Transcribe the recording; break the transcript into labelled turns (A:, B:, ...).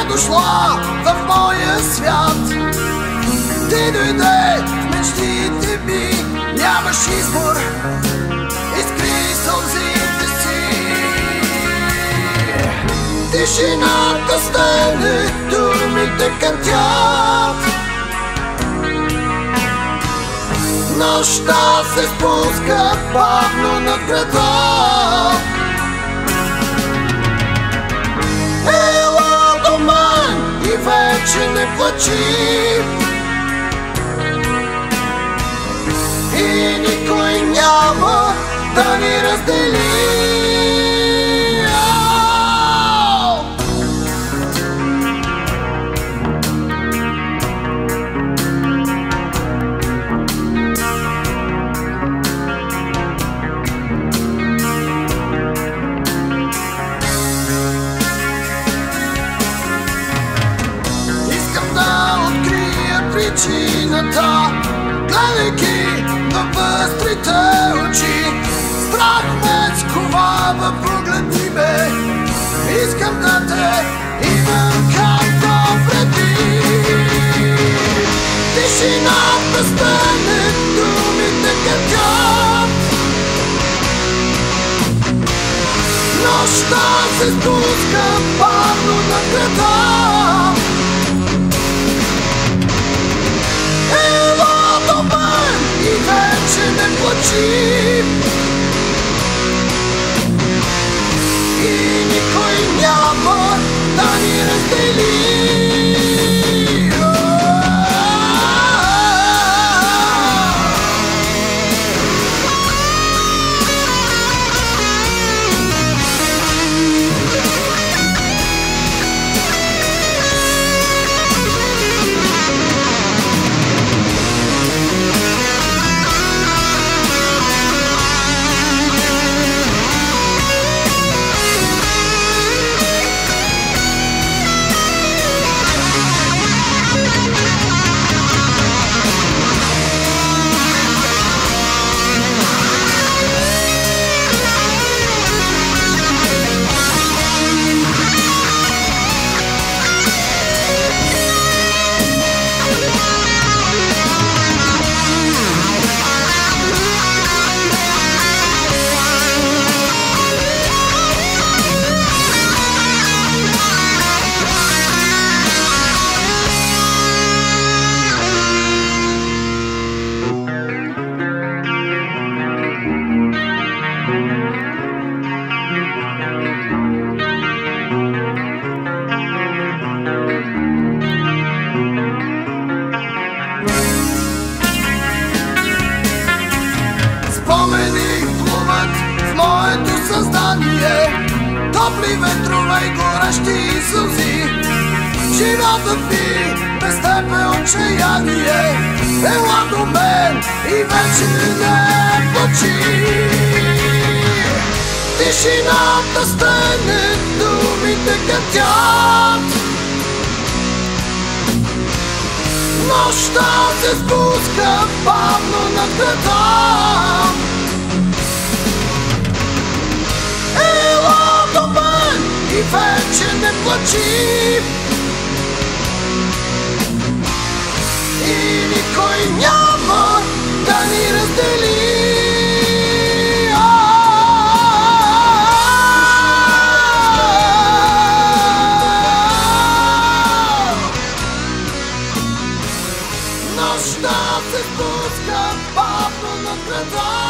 A: е дошла в моя свят. Ти дойде в мечтите ми, нямаш избор, изкри сълзите си. Тишината стане, думите кантят. Нощта се спуска бавно над града. Вече не плачи. И никой няма да ни раздели. Причината, гледайки във възтрите очи. Страх ме сковава, погледни ме. Искам да те имам както преди. Тишината стане, думите катят. Нощта се спуска бавно на града. Спомени плуват в моето съзнание. Топли ветрове и горещи сълзи. Животът ми без теб е отчаяние. Ела до мен и вече не плачи Тишината стане, думите катят Нощта се спуска бавно над града. Ела до мен и вече не плачи. И никой няма да ни раздели Нощта се